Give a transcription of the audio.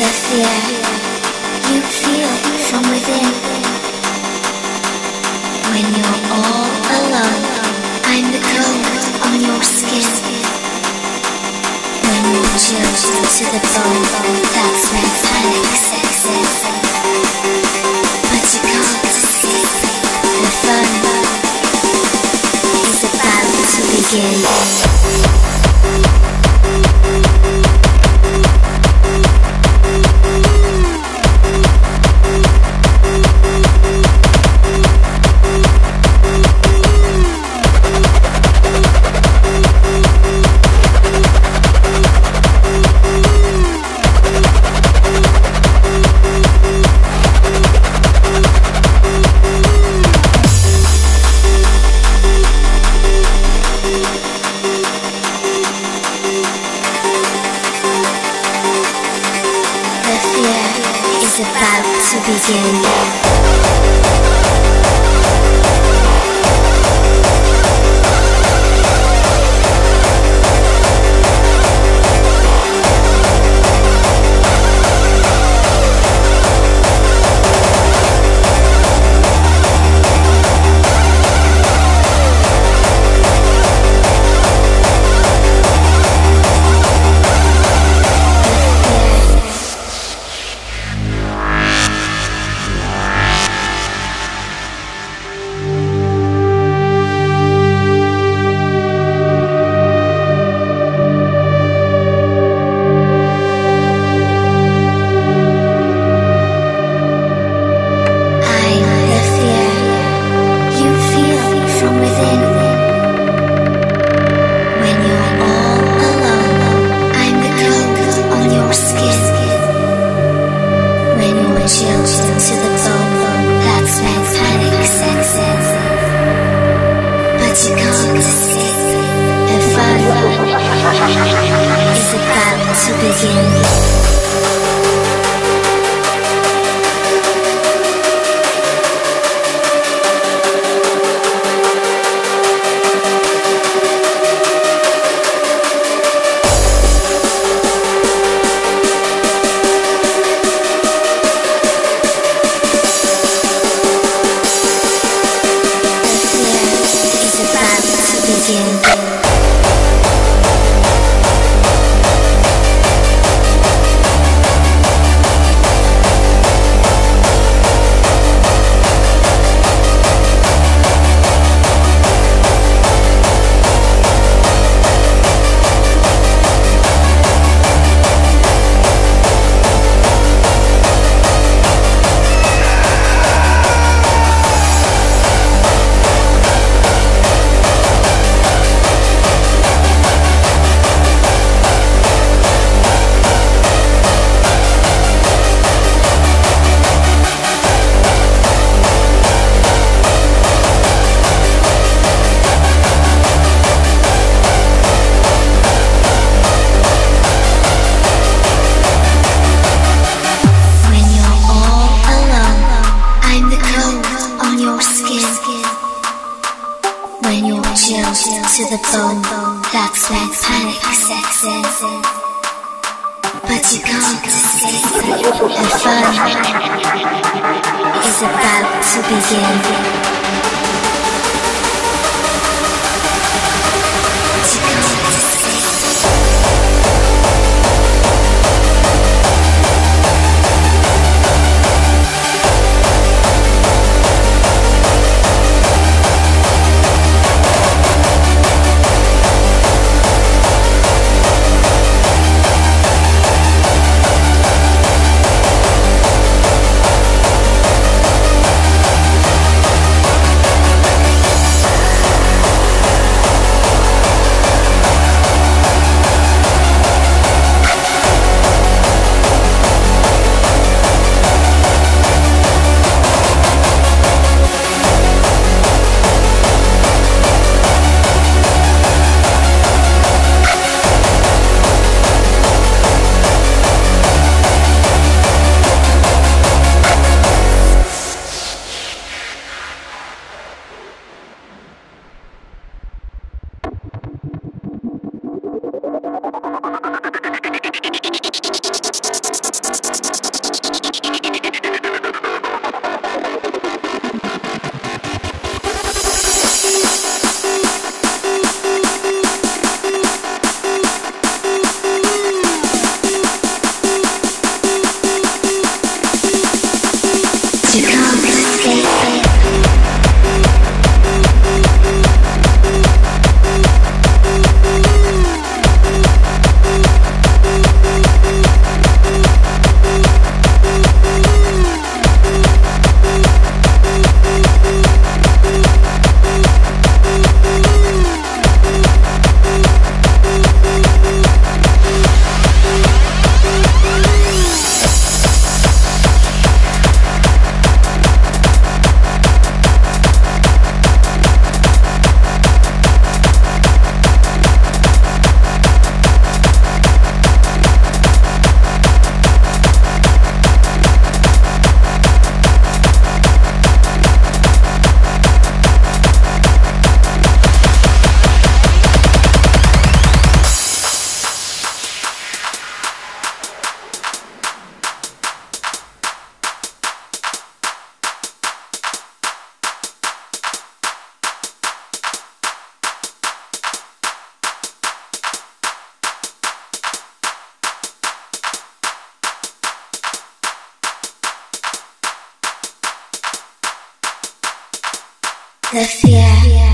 the fear you feel from within. When you're all alone, I'm the cold on your skin. When you're chilled to the bone, that's when panic sets in. But you can't escape. The fun is about to begin. To about to the bone, that's when panic sets in. But you can't escape. The fun is about to begin. The fear.